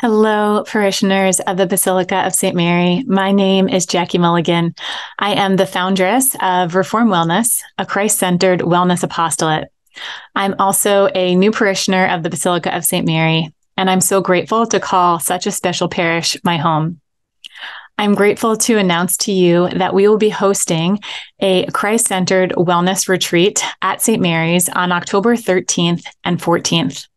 Hello, parishioners of the Basilica of St. Mary. My name is Jackie Mulligan. I am the foundress of Reform Wellness, a Christ centered wellness apostolate. I'm also a new parishioner of the Basilica of St. Mary, and I'm so grateful to call such a special parish my home. I'm grateful to announce to you that we will be hosting a Christ centered wellness retreat at St. Mary's on October 13th and 14th.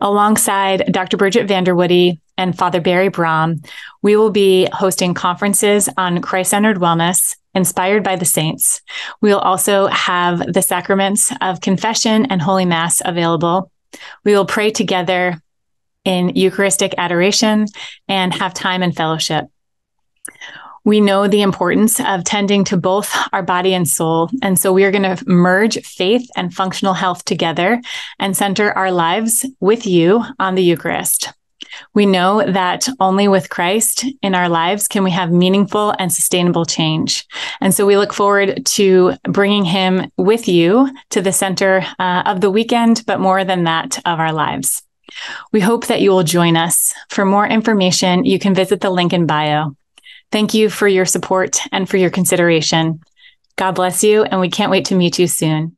Alongside Dr. Bridget Vanderwoody and Father Barry Brahm, we will be hosting conferences on Christ centered wellness inspired by the saints. We'll also have the sacraments of confession and Holy Mass available. We will pray together in Eucharistic adoration and have time in fellowship. We know the importance of tending to both our body and soul. And so we are going to merge faith and functional health together and center our lives with you on the Eucharist. We know that only with Christ in our lives can we have meaningful and sustainable change. And so we look forward to bringing him with you to the center uh, of the weekend, but more than that, of our lives. We hope that you will join us. For more information, you can visit the link in bio. Thank you for your support and for your consideration. God bless you, and we can't wait to meet you soon.